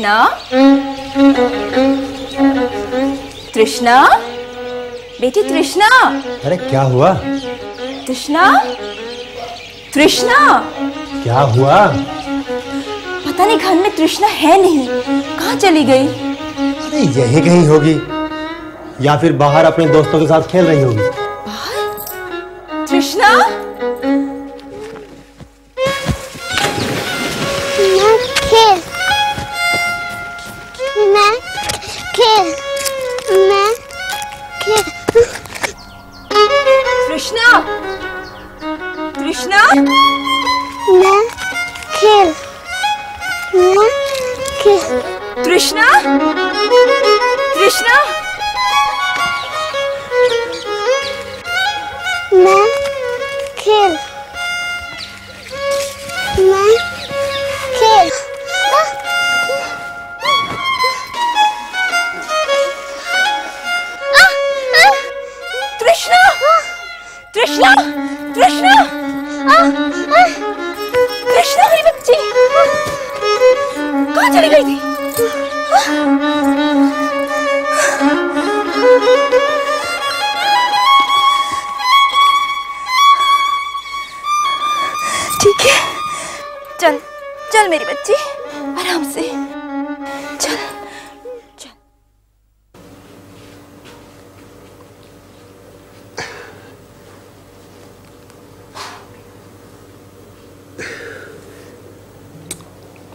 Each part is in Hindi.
तृष्णा तृष्णा बेटी तृष्णा अरे क्या हुआ? तृष्णा तृष्णा क्या हुआ? पता नहीं घर में तृष्णा है नहीं। कहाँ चली गई? अरे यही कहीं होगी। या फिर बाहर अपने दोस्तों के साथ खेल रही होगी। तृष्णा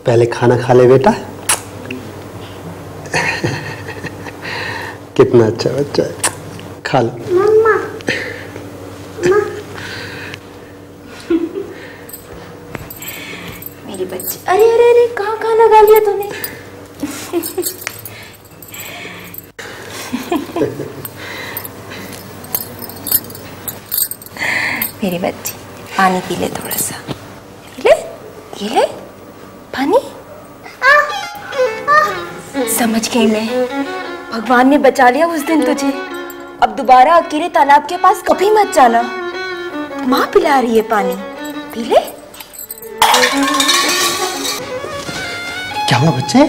पहले खाना खा ले बेटा। कितना अच्छा बच्चा है। खा लो। मेरी बच्ची। अरे अरे अरे, कहाँ कहाँ लगा लिया तूने? मेरी बच्ची पानी पी ले थोड़ा गई मैं। भगवान ने बचा लिया उस दिन तुझे। अब दोबारा अकेले तालाब के पास कभी मत जाना। माँ पिला रही है पानी। पी ले। क्या हुआ बच्चे?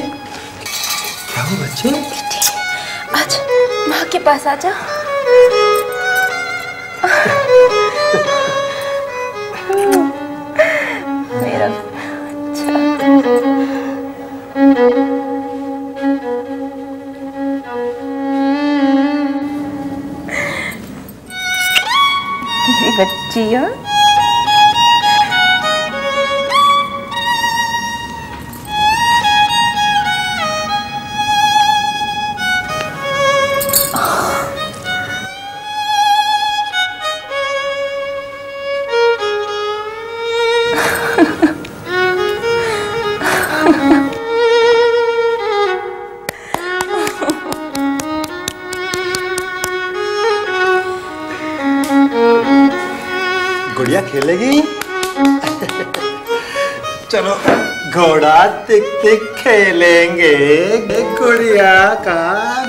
क्या हुआ बच्चे? आज माँ के पास आ मेरा मेरी बच्ची हाँ गुड़िया खेलेगी? चलो घोड़ा टिक टिक खेलेंगे। गुड़िया का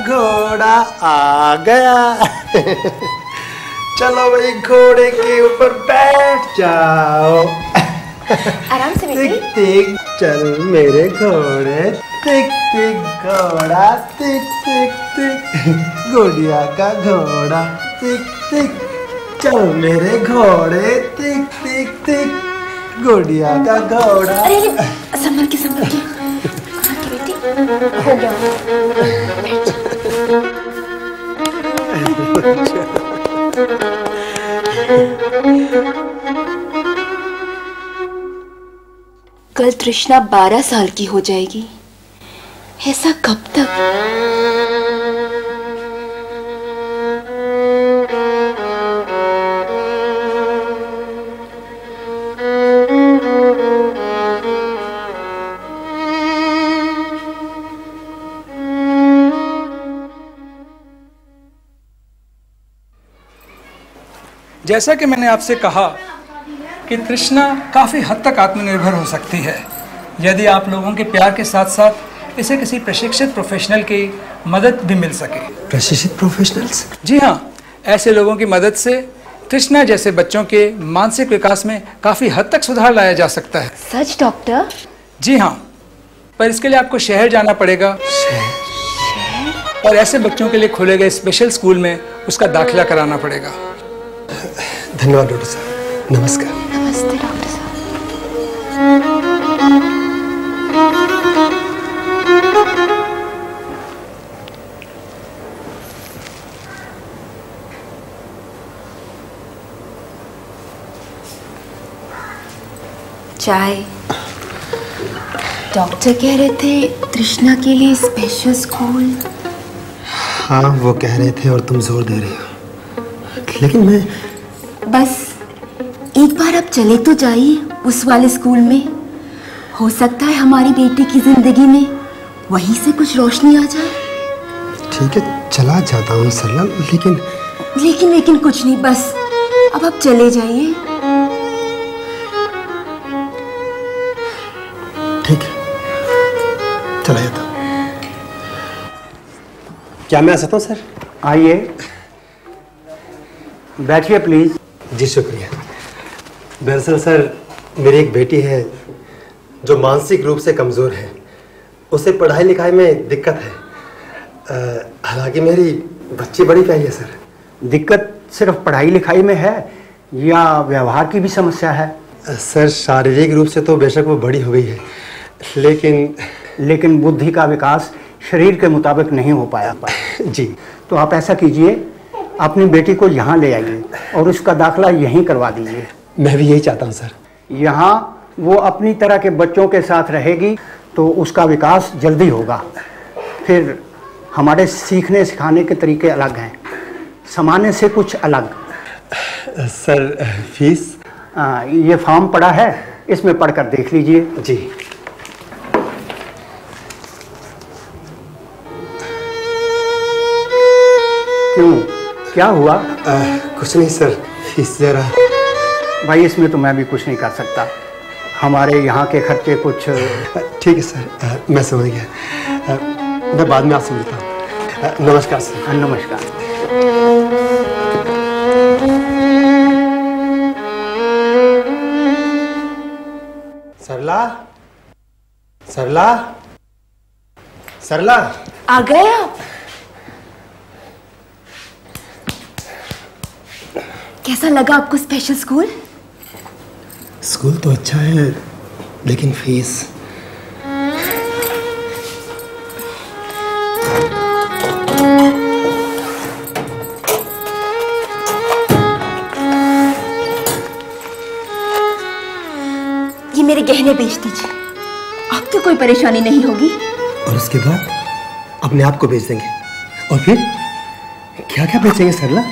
घोड़ा आ गया। चलो भाई घोड़े के ऊपर बैठ जाओ। आराम से टिक बेटी टिक चल मेरे घोड़े। टिक टिक घोड़ा टिक टिक। टिक गुड़िया का घोड़ा टिक टिक चल मेरे घोड़े टिक टिक टिक। गुड़िया का घोड़ा। अरे संभल के संभल के। बेटी हो गया। कल तृष्णा बारह साल की हो जाएगी। जैसा कि मैंने आपसे कहा कि तृष्णा काफ़ी हद तक आत्मनिर्भर हो सकती है। यदि आप लोगों के प्यार के साथ साथ इसे किसी प्रशिक्षित प्रोफेशनल की मदद भी मिल सके। प्रशिक्षित प्रोफेशनल्स जी हाँ ऐसे लोगों की मदद से तृष्णा जैसे बच्चों के मानसिक विकास में काफ़ी हद तक सुधार लाया जा सकता है। सच डॉक्टर जी हाँ पर इसके लिए आपको शहर जाना पड़ेगा। और ऐसे बच्चों के लिए खोले गए स्पेशल स्कूल में उसका दाखिला कराना पड़ेगा। धन्यवाद डॉक्टर साहब। नमस्कार। नमस्ते डॉक्टर साहब। चाय। डॉक्टर कह रहे थे तृष्णा के लिए स्पेशल स्कूल हाँ वो कह रहे थे और तुम ज़ोर दे रहे हो। लेकिन मैं बस एक बार आप चले तो जाइए उस वाले स्कूल में। हो सकता है हमारी बेटी की ज़िंदगी में वहीं से कुछ रोशनी आ जाए। ठीक है चला जाता हूँ सरला लेकिन लेकिन लेकिन कुछ नहीं बस अब आप चले जाइए। ठीक है चला जाता क्या मैं आ सकता हूँ सर? आइए। बैठिए प्लीज़ जी शुक्रिया। दरअसल सर मेरी एक बेटी है जो मानसिक रूप से कमज़ोर है। उसे पढ़ाई लिखाई में दिक्कत है। हालाँकि मेरी बच्ची बड़ी प्यारी है सर। दिक्कत सिर्फ़ पढ़ाई लिखाई में है या व्यवहार की भी समस्या है? सर शारीरिक रूप से तो बेशक वो बड़ी हो गई है लेकिन लेकिन बुद्धि का विकास शरीर के मुताबिक नहीं हो पाया। जी। तो आप ऐसा कीजिए अपनी बेटी को यहाँ ले आइए और उसका दाखला यहीं करवा दीजिए। मैं भी यही चाहता हूँ सर। यहाँ वो अपनी तरह के बच्चों के साथ रहेगी तो उसका विकास जल्दी होगा। फिर हमारे सीखने सिखाने के तरीके अलग हैं। सामान्य से कुछ अलग। Sir fees? आ, ये फॉर्म पड़ा है इसमें पढ़कर देख लीजिए। जी। क्या हुआ? अ, कुछ नहीं सर फ़ीस जरा भाई इसमें तो मैं भी कुछ नहीं कर सकता। हमारे यहाँ के खर्चे कुछ ठीक है सर अ, मैं समझ गया। अ, मैं बाद में आपसे मिलता हूँ। नमस्कार सर। नमस्कार। सरला? सरला? सरला? आ गए आप? कैसा लगा आपको स्पेशल स्कूल स्कूल तो अच्छा है लेकिन फ़ीस ये मेरे गहने बेच दीजिए। अब तो कोई परेशानी नहीं होगी। और उसके बाद अपने आप को बेच देंगे। और फिर क्या क्या बेचेंगे सरला?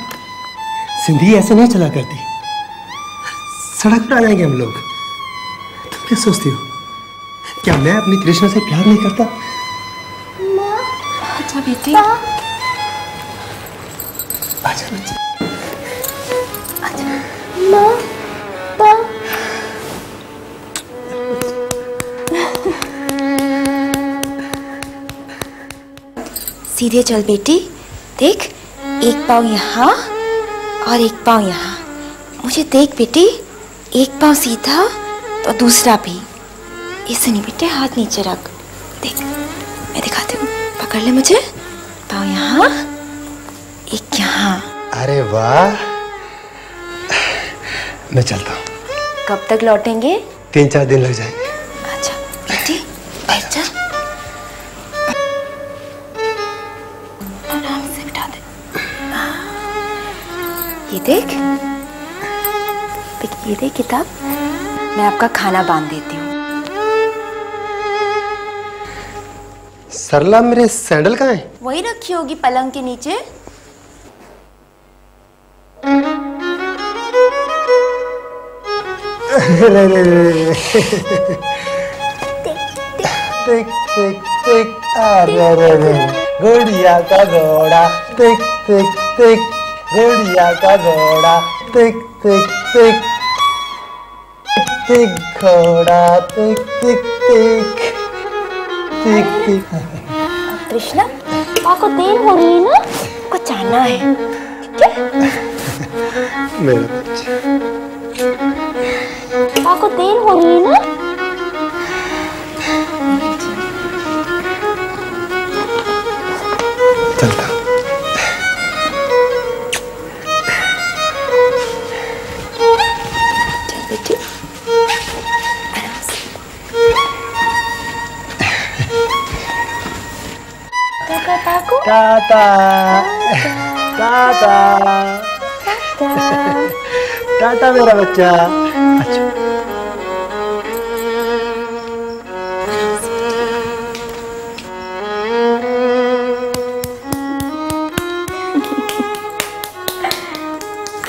ज़िंदगी ऐसे नहीं चला करती। सड़क पर आ जाएँगे हम लोग। तुम क्या सोचती हो? क्या मैं अपनी कृष्णा से प्यार नहीं करता? अच्छा बेटी। अच्छा बच्चे। सीधे चल बेटी। देख एक पाँव यहाँ और एक पाँव यहाँ। मुझे देख बेटी एक पाँव सीधा तो दूसरा भी। ऐसे नहीं बेटे हाथ नीचे रख। देख मैं दिखाती हूँ। पकड़ ले मुझे। पाँव यहाँ एक यहाँ। अरे वाह। मैं चलता हूँ। कब तक लौटेंगे? तीन चार दिन लग जाएँगे। देख ये देख किताब मैं आपका खाना बाँध देती हूँ सरला मेरे सैंडल कहाँ हैं वही रखी होगी पलंग के नीचे टिक टिक टिक अरे अरे गुड़िया का घोड़ा टिक टिक टिक गुड़िया का घोड़ा टिक टिक टिक। टिक घोड़ा टिक टिक टिक। टिक टिक। कृष्णा माँ को देर हो रही है ना? कुछ जाना है ठीक है? मेरा बच्चा। माँ को देर हो रही है ना? काका काकू टाटा टाटा टाटा मेरा बच्चा अच्छा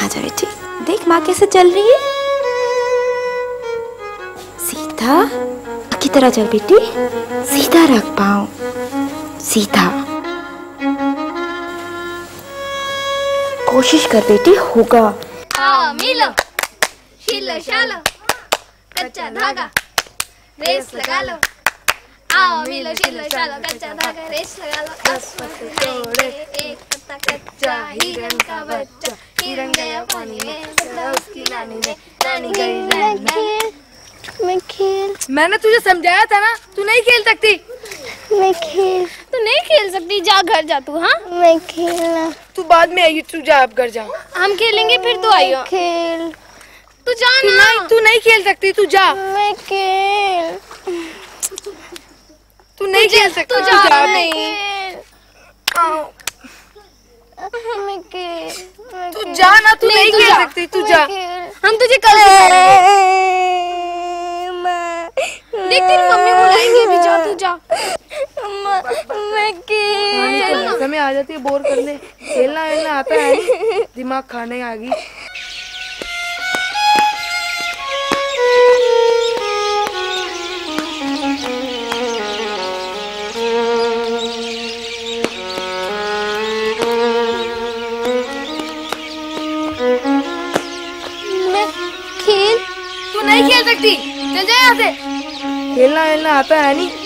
आजा बेटी देख माँ कैसे चल रही है। सीधा की तरह चल बेटी? सीधा रख पाओ सीधा। कोशिश कर बेटी होगा। हाँ मिलो। शिलो शालो। कच्चा धागा रेस लगा लो। आओ मिलो शिलो शालो। कच्चा धागा रेस लगा लो। एक पत्ता कच्चा हिरन का बच्चा। हिरन गया पानी में बदला उसकी नानी ने। नानी गई नैन में मैं खेल। मैंने तुझे समझाया था ना तू नहीं खेल सकती। मैं खेल। तू नहीं खेल सकती जा घर जा तू हाँ? मैं खेलना। तू बाद में आई तू जा अब घर जा हम खेलेंगे फिर तू आइयो खेल। तू जा ना। नहीं तू नहीं खेल सकती तू जा। मैं खेल। तू नहीं खेल सकती तू जा नहीं। मैं खेल तू जा ना तू नहीं खेल सकती तू जा। हम तुझे कल देख तेरी मम्मी बुलाएँगे भी जा तू जा। मैं खेल समय आ जाती है बोर करने। खेलना वेलना आता है दिमाग खाने आ गई। खेल तू नहीं खेल सकती। चल जा यहाँ से। खेलना वेलना आता है नहीं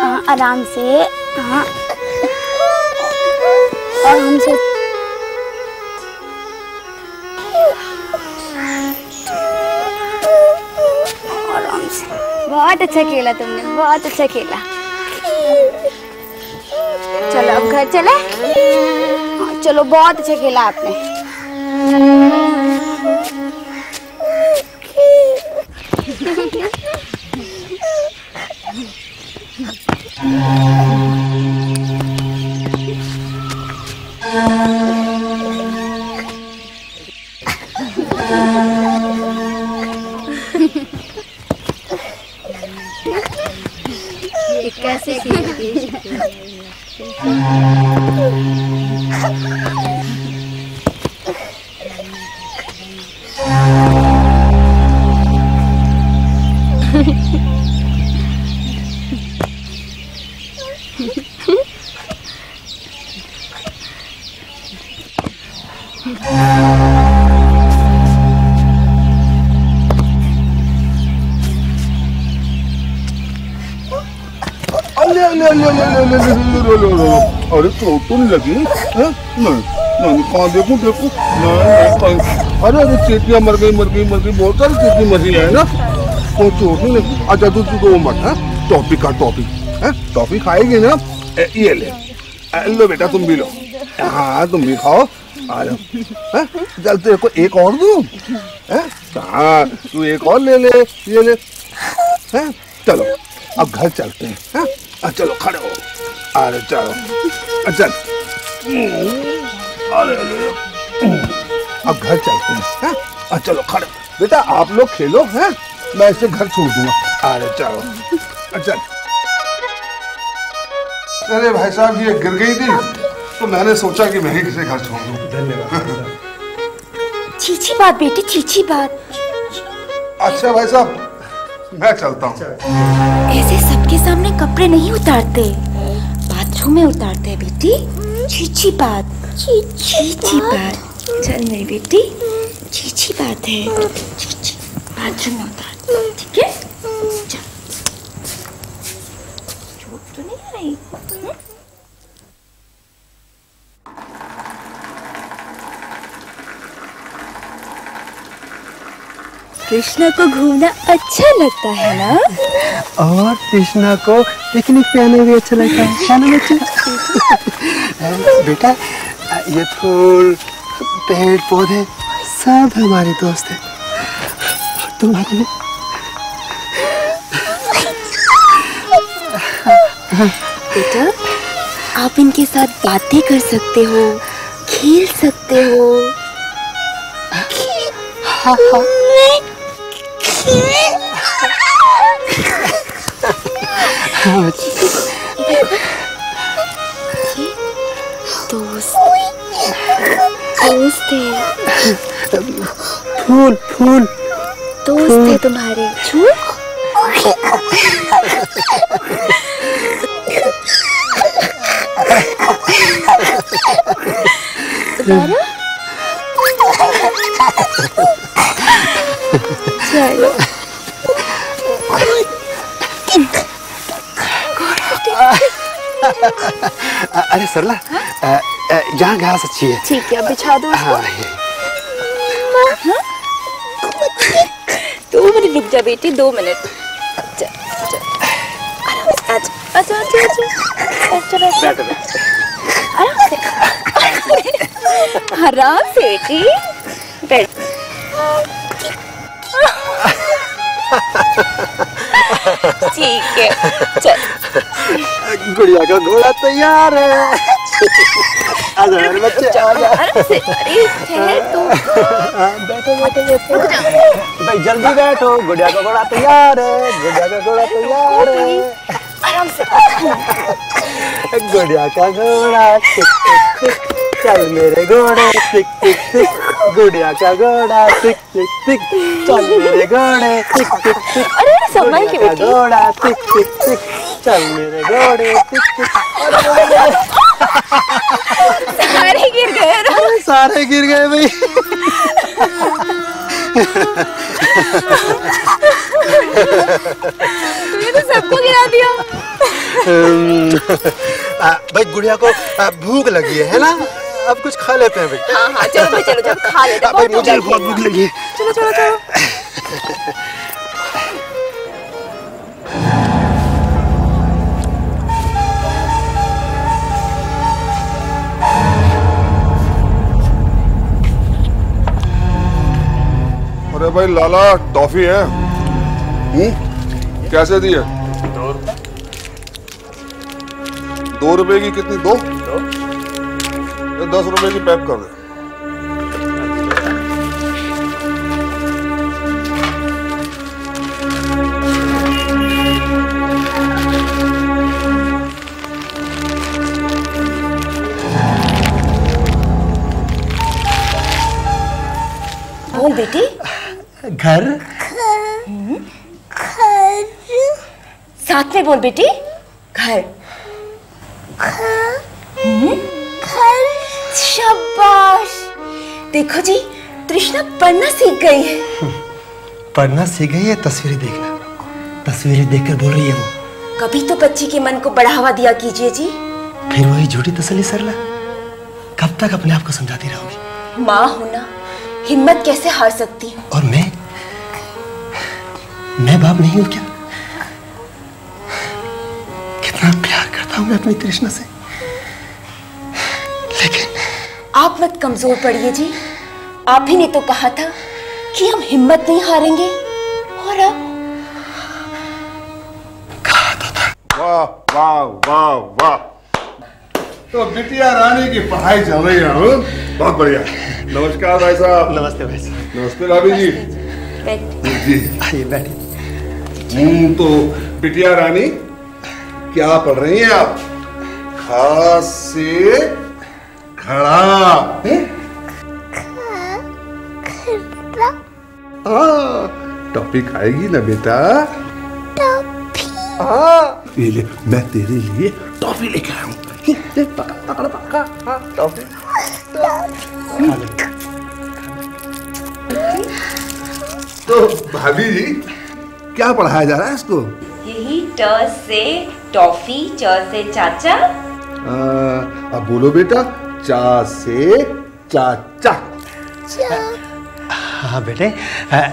हाँ आराम से हाँ। आराम से। बहुत अच्छा खेला तुमने बहुत अच्छा खेला। चलो अब घर चले। हाँ, चलो बहुत अच्छा खेला आपने। y casi se चोट तो लगी, हैं? नहीं नहीं कहाँ देखो देखो? अरे अरे, चीटियाँ मर गई मर गई मर गई, बहुत सारी चीटी मरी है, ना? कोई चोट नहीं लगी अच्छा तू तू वो मत, है? टॉफी का टॉफी, है? टॉफी खाएगी ना? ये ले लो बेटा, तुम भी लो। हाँ तुम भी खाओ। जाओ चल, तेरे को एक और दूँ? हैं? तू एक और ले ले, ये ले। हैं? चलो, अब घर चलते हैं हैं? चलो, खड़े हो। अरे चलो। चल। अरे अरे अब घर चलते हैं हैं? चलो खड़े। बेटा आप लोग खेलो हैं? मैं इसे घर छोड़ दूँगा। अरे चलो। चल। अरे भाई साहब ये गिर गई थी। तो मैंने सोचा कि मैं ही किसे घर छोड़ दूँ। धन्यवाद। छीछी बात बेटी छीछी बात। अच्छा भाई साहब मैं चलता हूँ। ऐसे सबके सामने कपड़े नहीं उतारते। बाथरूम में उतारते हैं बेटी चीची बात चीची बात चल नहीं बेटी चीची बात है चीची बात में उतार ठीक है चल चोट तो नहीं आ रही हम्म? कृष्णा को घूमना अच्छा लगता है ना? और कृष्णा को पिकनिक पे आना भी अच्छा लगता है। ना बच्चे? बेटा ये फूल पेड़ पौधे सब हमारे दोस्त हैं। तुम्हारे लिए बेटा आप इनके साथ बातें कर सकते हो खेल सकते हो। हाँ है। फूल फूल दोस्त है तुम्हारे छू अ- अरे सरला अ, यहाँ घास अच्छी है। ठीक है बिछा दो हाँ दो मिनट रुक जा बेटी दो मिनट। आराम से। आराम से बेटी। बैठ। ठीक है चल। गुड़िया का घोड़ा तैयार है। आजा मेरे बच्चे आजा अरे ठहर तू बैठो बैठो बैठो। भाई जल्दी बैठो। गुड़िया का घोड़ा तैयार है। गुड़िया का घोड़ा तैयार है। आराम से गुड़िया का घोड़ा। चल मेरे घोड़े टिक टिक टिक। गुड़िया का घोड़ा टिक टिक टिक। चल मेरे घोड़े टिक टिक टिक। अरे संभाल के बेटी। घोड़ा टिक टिक टिक। चल मेरे घोड़े टिक टिक। सारे गिर गए सारे गिर गए भाई। तूने तो सबको गिरा दिया। आ, भाई गुड़िया को भूख लगी है ना? अब कुछ खा लेते हैं भाई हाँ हाँ चलो भाई चलो चलो खा लेते हैं, भाई मुझे बहुत भूख लगी। है चलो चलो चलो। अरे भाई लाला टॉफी है। हम्म? कैसे दी है? दो रुपए की कितनी? दो? दस रुपए की पैक कर दे। बोल बेटी? घर? घर। साथ में बोल बेटी। घर। हम्म? शाबाश। देखो जी तृष्णा पढ़ना सीख गई है। पढ़ना सीख गई है तस्वीरें देखना। तस्वीरें देखकर बोल रही है वो। कभी तो बच्ची के मन को बढ़ावा दिया कीजिए जी। फिर वही झूठी तसली सरला। कब तक अपने आप को समझाती रहोगी? माँ होना हिम्मत कैसे हार सकती हूँ? और मैं? मैं बाप नहीं हूँ क्या? कितना प्यार करता हूँ मैं अपनी कृष्णा से। आप मत कमज़ोर पड़िए जी। आप ही ने तो कहा था कि हम हिम्मत नहीं हारेंगे। और अब? वाह वाह वाह वाह। तो बिटिया रानी की पढ़ाई चल रही है? बहुत बढ़िया। नमस्कार भाई साहब। नमस्ते भाई साहब। नमस्ते भाभी जी। जी। आइए बैठिए। तो बिटिया रानी क्या पढ़ रही हैं आप? खास से खड़ा। टॉफी खाएगी ना बेटा? हाँ ये ले मैं तेरे लिए टॉफी लेके आया हूँ। हाँ, टॉफी तो भाभी जी क्या पढ़ाया जा रहा है इसको? यही ट से टॉफी च से चाचा। आ, अब बोलो बेटा चा से चाचा। हाँ बेटे। अ,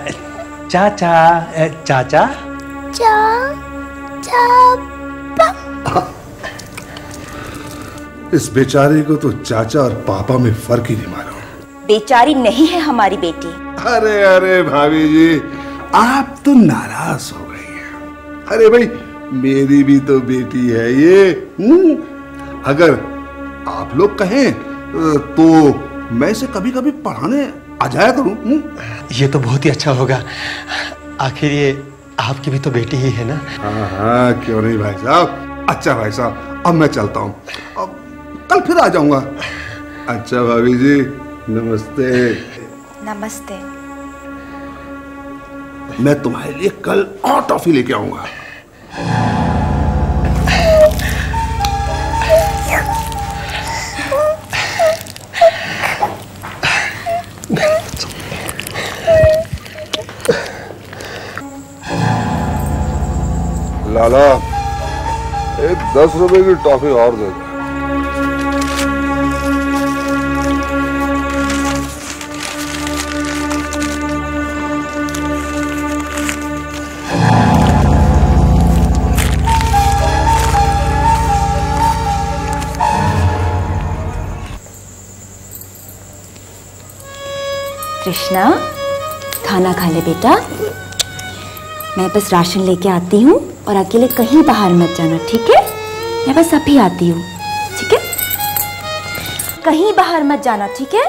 चाचा अ, चाचा। इस बेचारे को तो चाचा और पापा में फ़र्क ही नहीं मालूम। बेचारी नहीं है हमारी बेटी। अरे अरे भाभी जी आप तो नाराज़ हो गई हैं। अरे भाई मेरी भी तो बेटी है ये। हम्म? अगर आप लोग कहें तो मैं इसे कभी कभी पढ़ाने आ जाया करूँ हम्म? ये तो बहुत ही अच्छा होगा। आखिर ये आपकी भी तो बेटी ही है ना? हाँ हाँ क्यों नहीं भाई साहब? अच्छा भाई साहब अब मैं चलता हूँ। अब कल फिर आ जाऊँगा। अच्छा भाभी जी नमस्ते। नमस्ते। मैं तुम्हारे लिए कल और टॉफी लेके आऊँगा। लाला एक दस रुपए की टॉफी और दे दे। कृष्णा, खाना खा ले बेटा। मैं बस राशन लेके आती हूँ। और अकेले कहीं बाहर मत जाना, ठीक है? मैं बस अभी आती हूँ, ठीक है? कहीं बाहर मत जाना, ठीक है?